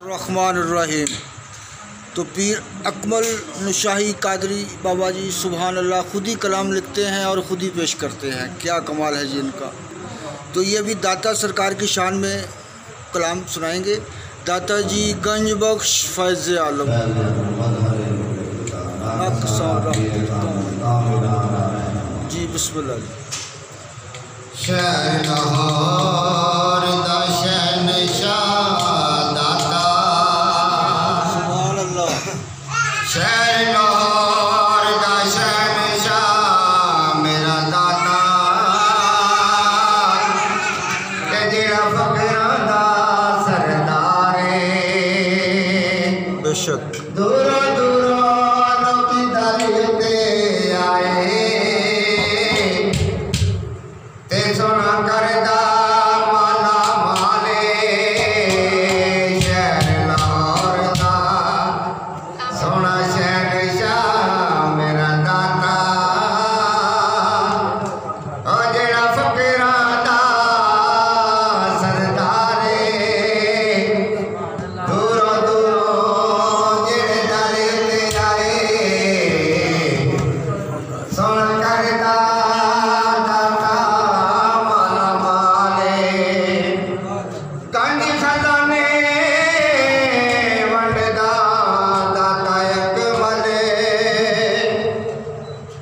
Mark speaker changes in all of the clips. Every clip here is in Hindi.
Speaker 1: रहीम तो पीर अकमल नशाही कादरी बाबा जी सुबहानल्ला खुद ही कलाम लिखते हैं और ख़ुद ही पेश करते हैं। क्या कमाल है जी इनका। तो ये भी दाता सरकार की शान में कलाम सुनाएँगे। दाता जी गंज बख्श फैज़ आलम। जी, बिस्मिल्लाह।
Speaker 2: দূর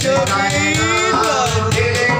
Speaker 2: Shafila.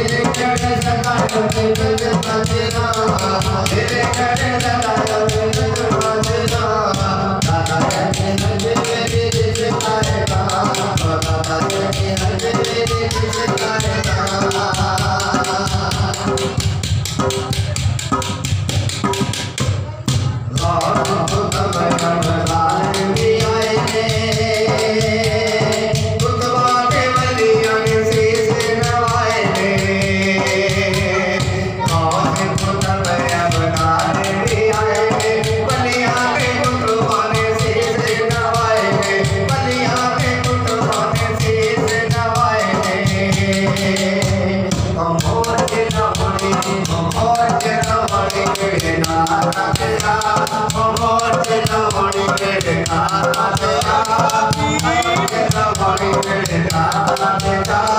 Speaker 2: Dile que Radha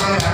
Speaker 2: Amen.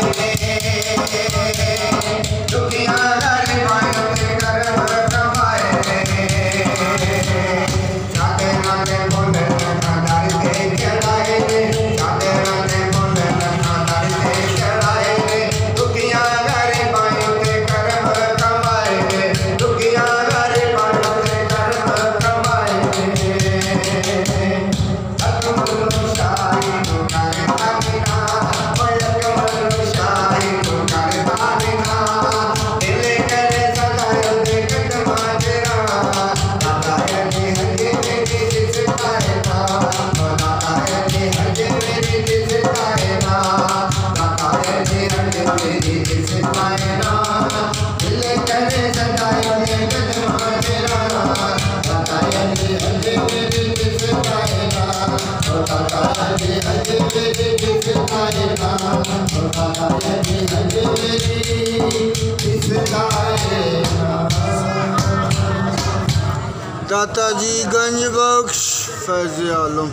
Speaker 2: Música
Speaker 1: दाता जी गंज बख्श फैज आलम।